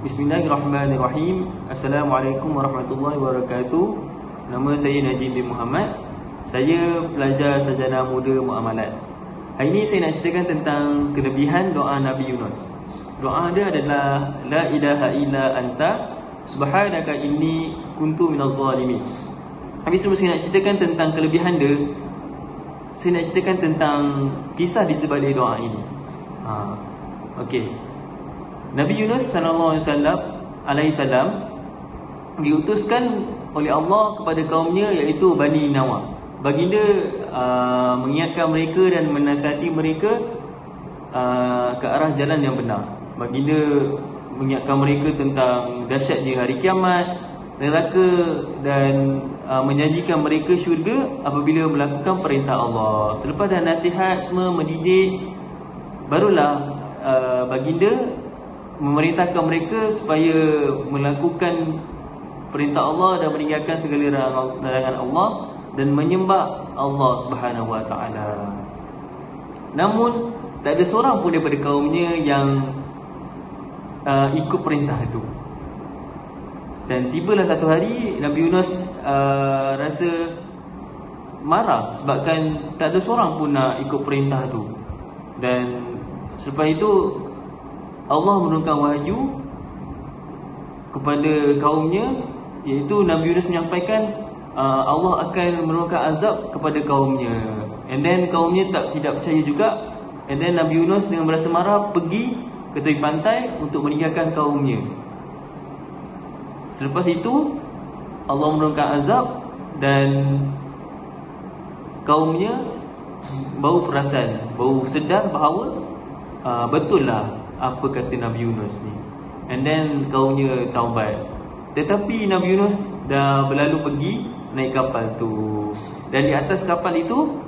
Bismillahirrahmanirrahim. Assalamualaikum warahmatullahi wabarakatuh. Nama saya Najib bin Muhammad. Saya pelajar sarjana muda muamalat. Hari ini saya nak ceritakan tentang kelebihan doa Nabi Yunus. Doa dia adalah La ilaha illa anta Subhanaka inni kuntu minaz zalimin. Habis sebelum saya nak ceritakan tentang kelebihan dia. Saya nak ceritakan tentang kisah di sebalik doa ini. Ha. Okey Nabi Yunus sallallahu alaihi wasallam diutuskan oleh Allah kepada kaumnya iaitu Bani Nawa. Baginda uh, mengingatkan mereka dan menasihati mereka uh, ke arah jalan yang benar. Baginda mengingatkan mereka tentang dahsyatnya hari kiamat, neraka dan uh, menjanjikan mereka syurga apabila melakukan perintah Allah. Selepas dah nasihat semua mendidik barulah uh, baginda memerintahkan mereka supaya melakukan perintah Allah dan meninggalkan segala larangan Allah dan menyembah Allah Subhanahu Wa Taala. Namun tak ada seorang pun daripada kaumnya yang uh, ikut perintah itu. Dan tibalah satu hari Nabi Yunus uh, rasa marah sebabkan tak ada seorang pun nak ikut perintah itu. Dan selepas itu Allah menurunkan wahyu kepada kaumnya iaitu Nabi Yunus menyampaikan uh, Allah akan menurunkan azab kepada kaumnya. And then kaumnya tak tidak percaya juga. And then Nabi Yunus dengan berasa marah pergi ke tepi pantai untuk meninggalkan kaumnya. Selepas itu Allah menurunkan azab dan kaumnya bau perasan bau sedar bahawa uh, betul lah apa kata Nabi Yunus ni? And then kaumnya taubat. Tetapi Nabi Yunus dah berlalu pergi naik kapal tu. Dan di atas kapal itu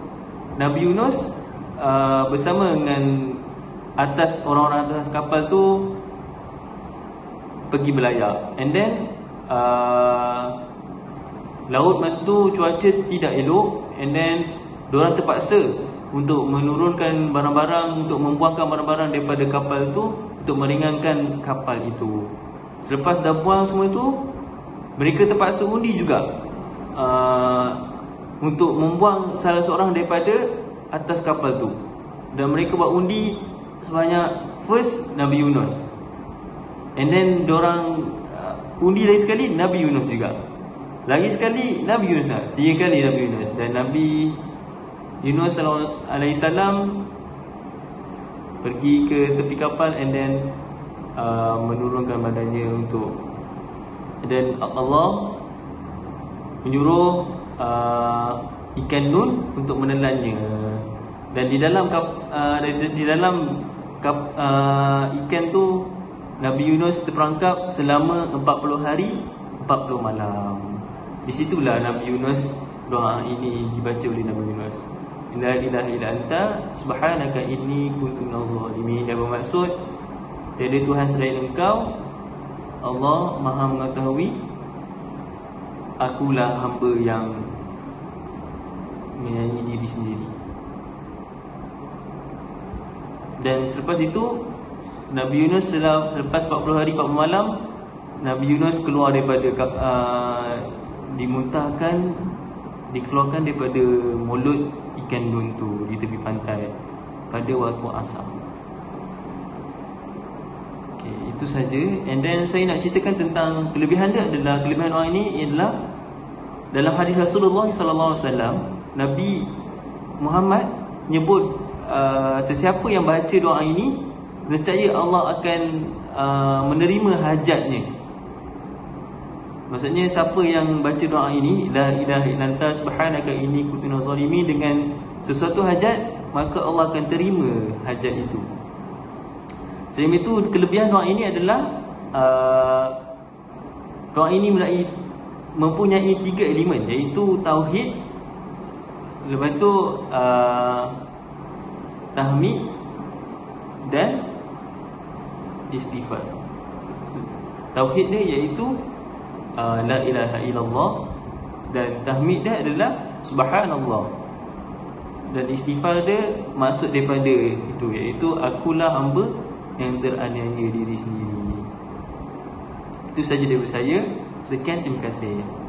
Nabi Yunus uh, bersama dengan atas orang-orang atas kapal tu pergi belayar and then uh, laut masa tu cuaca tidak elok. And then diorang terpaksa untuk menurunkan barang-barang untuk membuangkan barang-barang daripada kapal itu untuk meringankan kapal itu. Selepas dah buang semua itu, mereka terpaksa undi juga uh, untuk membuang salah seorang daripada atas kapal itu. Dan mereka buat undi sebanyak first Nabi Yunus. And then orang uh, undi lagi sekali Nabi Yunus juga. Lagi sekali Nabi Yunus. Tiga kali Nabi Yunus dan Nabi Yunus alaihi salam pergi ke tepi kapal and then uh, menurunkan badannya untuk dan Allah menyuruh uh, ikan nun untuk menelannya. Dan di dalam kap, uh, di, di dalam kap, uh, ikan tu Nabi Yunus terperangkap selama 40 hari 40 malam. Di situlah Nabi Yunus doa ini dibaca oleh Nabi Yunus La ilaha illa anta subhanaka inni kuntu. Yang bermaksud tiada Tuhan selain Engkau. Allah Maha mengetahui akulah hamba yang menyanyi diri sendiri. Dan selepas itu Nabi Yunus selepas 40 hari 40 malam Nabi Yunus keluar daripada uh, dimuntahkan dikeluarkan daripada mulut ikan dun tu di tepi pantai pada waktu asar. Okay, itu saja. And then saya nak ceritakan tentang kelebihan dia adalah kelebihan orang ini ialah dalam hadis Rasulullah sallallahu alaihi wasallam Nabi Muhammad menyebut uh, sesiapa yang baca doa ini nescaya Allah akan uh, menerima hajatnya Maksudnya siapa yang baca doa ini La ilaha illallah subhanaka inni kuntu zalimin dengan sesuatu hajat maka Allah akan terima hajat itu. Selain itu kelebihan doa ini adalah uh, doa ini mulai mempunyai tiga elemen iaitu tauhid lepas tu uh, tahmid dan istighfar. Tauhid dia iaitu uh, la ilaha illallah dan tahmid dia adalah subhanallah dan istighfar dia maksud daripada itu iaitu akulah hamba yang teraniaya diri sendiri Itu saja daripada saya. Sekian terima kasih.